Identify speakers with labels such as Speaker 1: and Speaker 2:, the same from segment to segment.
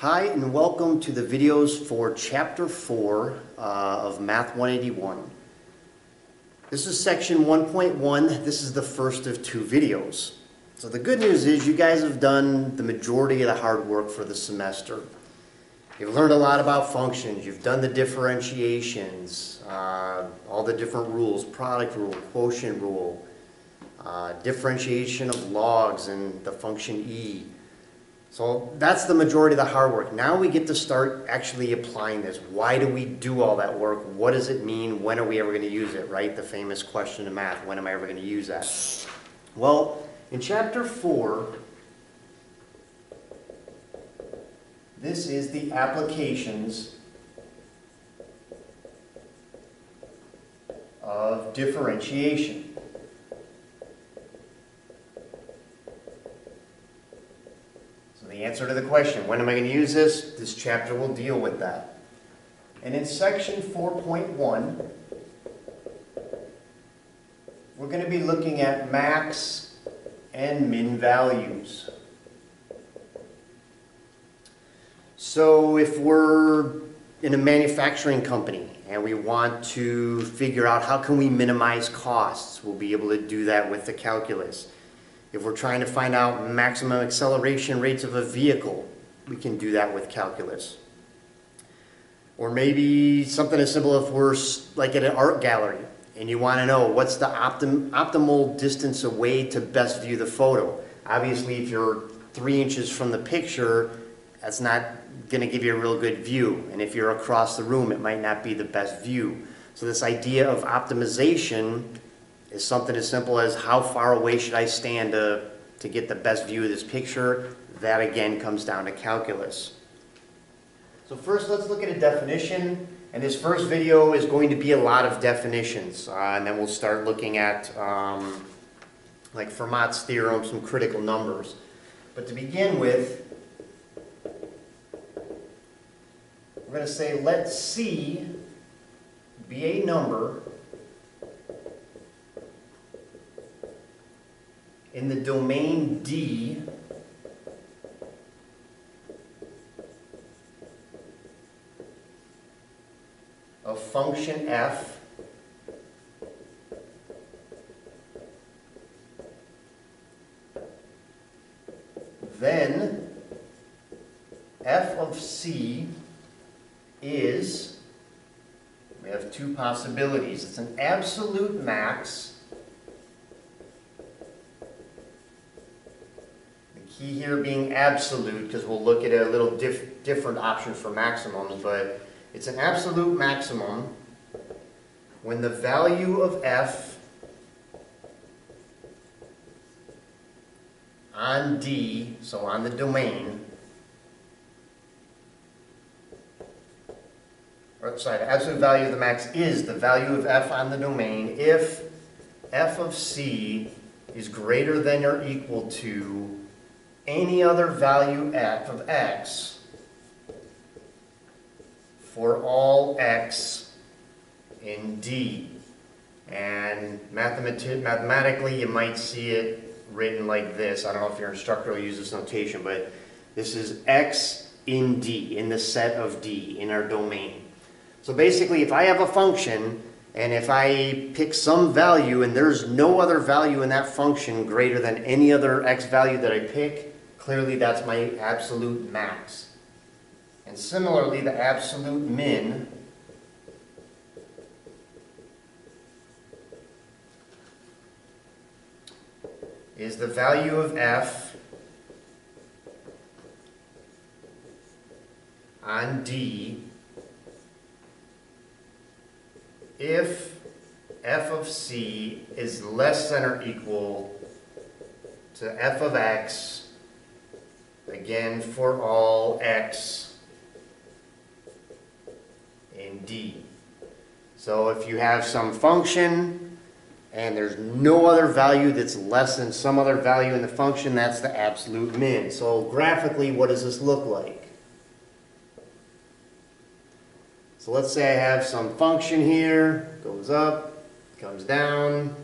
Speaker 1: Hi, and welcome to the videos for Chapter 4 uh, of Math 181. This is Section 1.1. This is the first of two videos. So the good news is you guys have done the majority of the hard work for the semester. You've learned a lot about functions, you've done the differentiations, uh, all the different rules, product rule, quotient rule, uh, differentiation of logs and the function e. So that's the majority of the hard work. Now we get to start actually applying this. Why do we do all that work? What does it mean? When are we ever going to use it, right? The famous question in math, when am I ever going to use that? Well, in chapter 4, this is the applications of differentiation. So the answer to the question, when am I going to use this? This chapter will deal with that. And in section 4.1, we're going to be looking at max and min values. So if we're in a manufacturing company and we want to figure out how can we minimize costs, we'll be able to do that with the calculus. If we're trying to find out maximum acceleration rates of a vehicle, we can do that with calculus. Or maybe something as simple if we're like at an art gallery and you want to know what's the optim optimal distance away to best view the photo. Obviously, if you're three inches from the picture, that's not going to give you a real good view. And if you're across the room, it might not be the best view. So this idea of optimization is something as simple as how far away should I stand to, to get the best view of this picture. That again comes down to calculus. So first let's look at a definition. And this first video is going to be a lot of definitions. Uh, and then we'll start looking at um, like Fermat's theorem, some critical numbers. But to begin with, we're going to say let C be a number in the domain D of function f then f of c is, we have two possibilities. It's an absolute max. Here being absolute, because we'll look at a little diff different option for maximums, but it's an absolute maximum. When the value of f on D, so on the domain, or sorry, the absolute value of the max is the value of f on the domain. If f of c is greater than or equal to any other value f of x for all x in D. And mathematically, you might see it written like this. I don't know if your instructor will use this notation, but this is x in D, in the set of D, in our domain. So basically, if I have a function, and if I pick some value and there's no other value in that function greater than any other x value that I pick, clearly that's my absolute max. And similarly, the absolute min is the value of f on D if f of c is less than or equal to f of x, again for all x in D. So if you have some function and there's no other value that's less than some other value in the function, that's the absolute min. So graphically, what does this look like? So let's say I have some function here, goes up, comes down,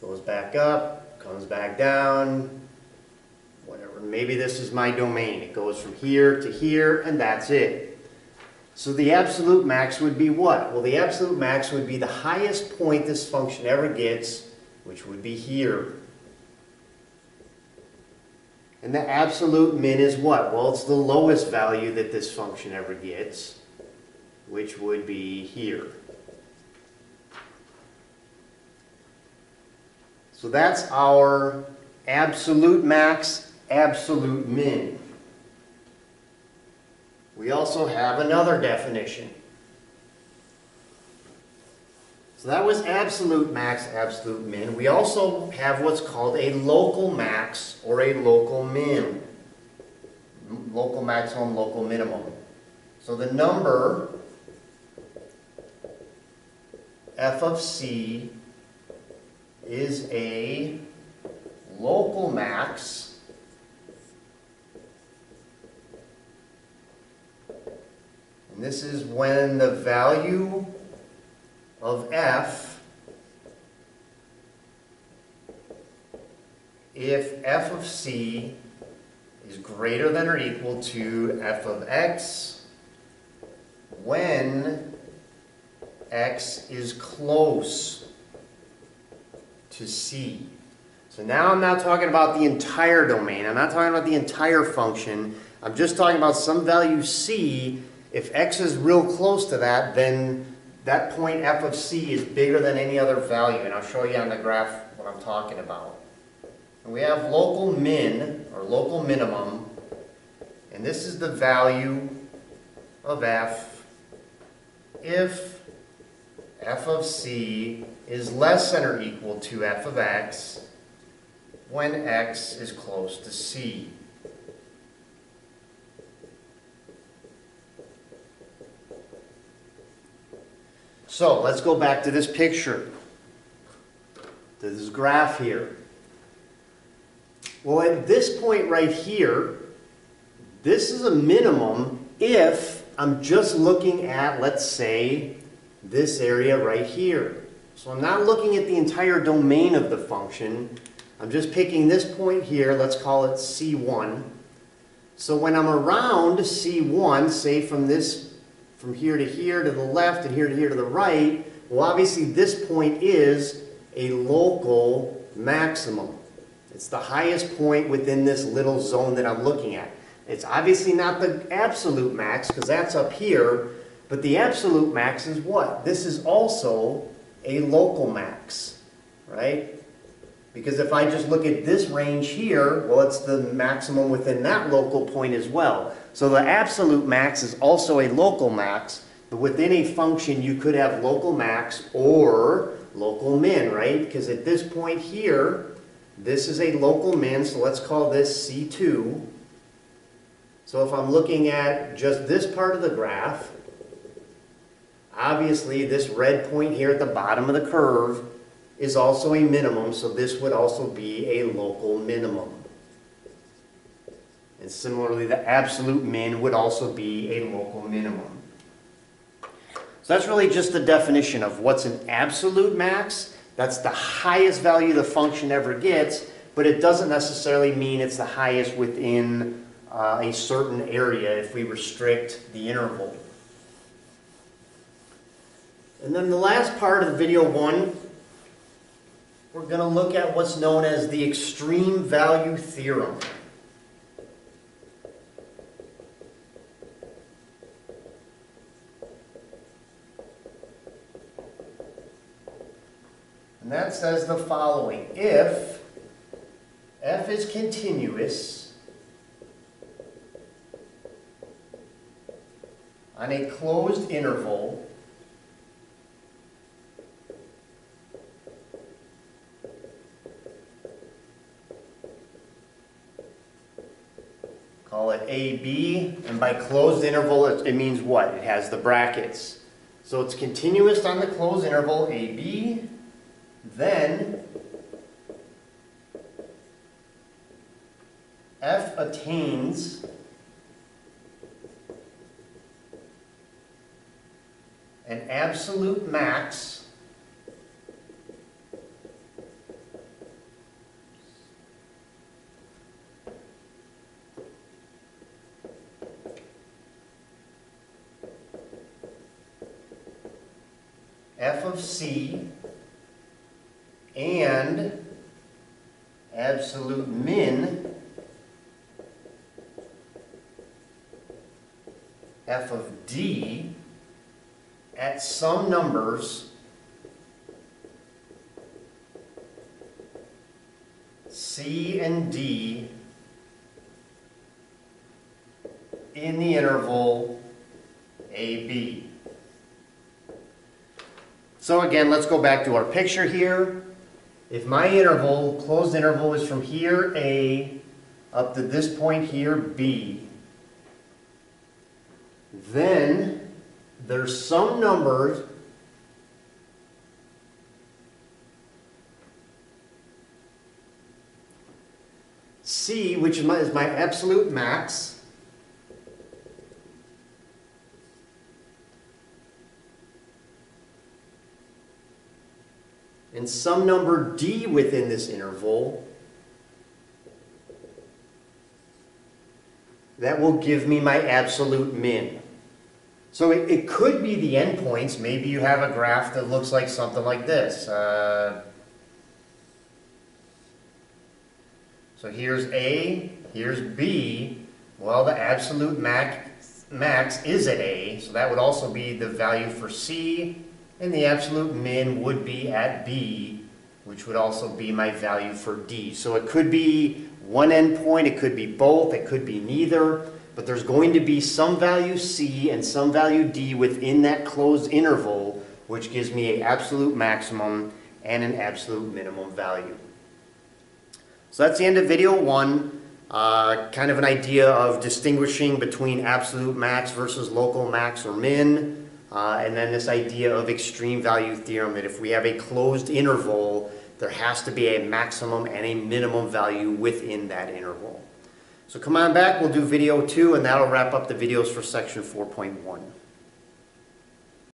Speaker 1: goes back up, comes back down, maybe this is my domain. It goes from here to here, and that's it. So the absolute max would be what? Well, the absolute max would be the highest point this function ever gets, which would be here. And the absolute min is what? Well, it's the lowest value that this function ever gets, which would be here. So that's our absolute max, absolute min. We also have another definition. So that was absolute max, absolute min. We also have what's called a local max or a local min. Local maximum, local minimum. So the number f of c is a local max this is when the value of f if f of c is greater than or equal to f of x when x is close to C. So now I'm not talking about the entire domain. I'm not talking about the entire function. I'm just talking about some value C. If x is real close to that, then that point f of c is bigger than any other value. And I'll show you on the graph what I'm talking about. And we have local min, or local minimum. And this is the value of f if f of c is less than or equal to f of x when x is close to c. So let's go back to this picture, to this graph here. Well, at this point right here, this is a minimum if I'm just looking at, let's say, this area right here. So I'm not looking at the entire domain of the function. I'm just picking this point here, let's call it C1. So when I'm around C1, say from this, from here to here to the left and here to here to the right, well obviously this point is a local maximum. It's the highest point within this little zone that I'm looking at. It's obviously not the absolute max because that's up here, but the absolute max is what? This is also a local max, right? Because if I just look at this range here, well, it's the maximum within that local point as well. So the absolute max is also a local max, but within a function, you could have local max or local min, right? Because at this point here, this is a local min, so let's call this C2. So if I'm looking at just this part of the graph, Obviously, this red point here at the bottom of the curve is also a minimum, so this would also be a local minimum. And similarly, the absolute min would also be a local minimum. So that's really just the definition of what's an absolute max. That's the highest value the function ever gets, but it doesn't necessarily mean it's the highest within uh, a certain area if we restrict the interval. And then the last part of video one, we're going to look at what's known as the extreme value theorem. And that says the following. If f is continuous on a closed interval Call it AB, and by closed interval, it, it means what? It has the brackets. So it's continuous on the closed interval, AB, then F attains an absolute max f of c and absolute min f of d at some numbers c and d in the interval AB. So again, let's go back to our picture here. If my interval, closed interval is from here, A, up to this point here, B, then there's some numbers C, which is my, is my absolute max, and some number d within this interval that will give me my absolute min. So it, it could be the endpoints. Maybe you have a graph that looks like something like this. Uh, so here's A, here's B. Well, the absolute max, max is at A, so that would also be the value for C, and the absolute min would be at B, which would also be my value for D. So it could be one endpoint, it could be both, it could be neither, but there's going to be some value C and some value D within that closed interval, which gives me an absolute maximum and an absolute minimum value. So that's the end of video one. Uh, kind of an idea of distinguishing between absolute max versus local max or min. Uh, and then this idea of extreme value theorem that if we have a closed interval, there has to be a maximum and a minimum value within that interval. So come on back, we'll do video two, and that'll wrap up the videos for section 4.1.